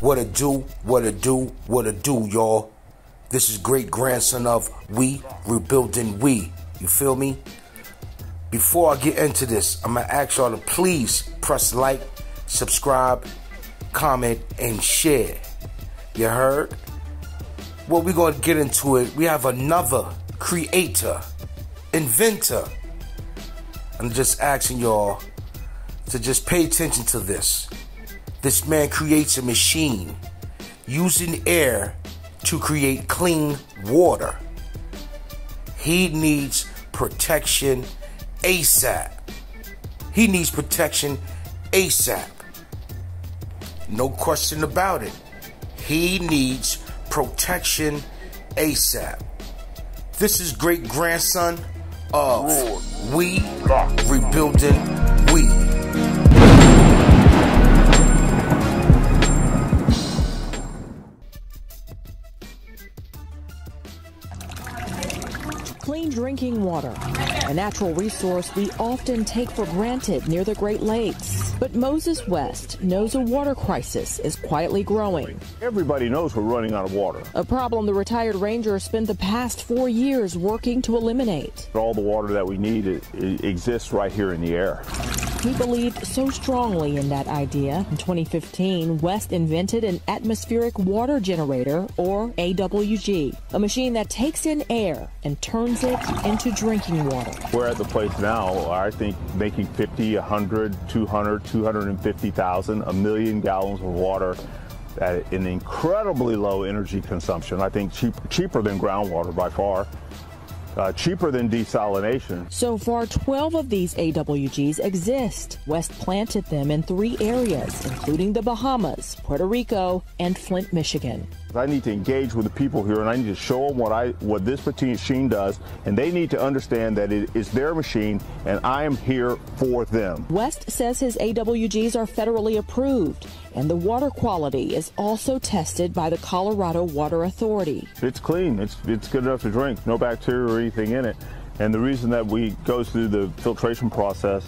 What a do, what a do, what a do, y'all. This is great grandson of We Rebuilding We. You feel me? Before I get into this, I'm gonna ask y'all to please press like, subscribe, comment, and share. You heard? Well, we're gonna get into it. We have another creator, inventor. I'm just asking y'all to just pay attention to this. This man creates a machine using air to create clean water. He needs protection ASAP. He needs protection ASAP. No question about it. He needs protection ASAP. This is great grandson of We Rebuilding We. Clean drinking water, a natural resource we often take for granted near the Great Lakes. But Moses West knows a water crisis is quietly growing. Everybody knows we're running out of water. A problem the retired ranger spent the past four years working to eliminate. All the water that we need exists right here in the air. He believed so strongly in that idea. In 2015, West invented an atmospheric water generator, or AWG, a machine that takes in air and turns it into drinking water. We're at the place now, I think, making 50, 100, 200, 250,000, a million gallons of water at an incredibly low energy consumption. I think cheap, cheaper than groundwater by far. Uh, cheaper than desalination. So far, 12 of these AWGs exist. West planted them in three areas, including the Bahamas, Puerto Rico, and Flint, Michigan. I need to engage with the people here, and I need to show them what I what this machine does, and they need to understand that it is their machine, and I am here for them. West says his AWGs are federally approved, and the water quality is also tested by the Colorado Water Authority. It's clean. It's it's good enough to drink. No bacteria or anything in it. And the reason that we goes through the filtration process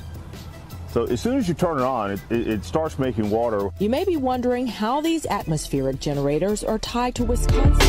so as soon as you turn it on, it, it, starts making water. You may be wondering how these atmospheric generators are tied to Wisconsin.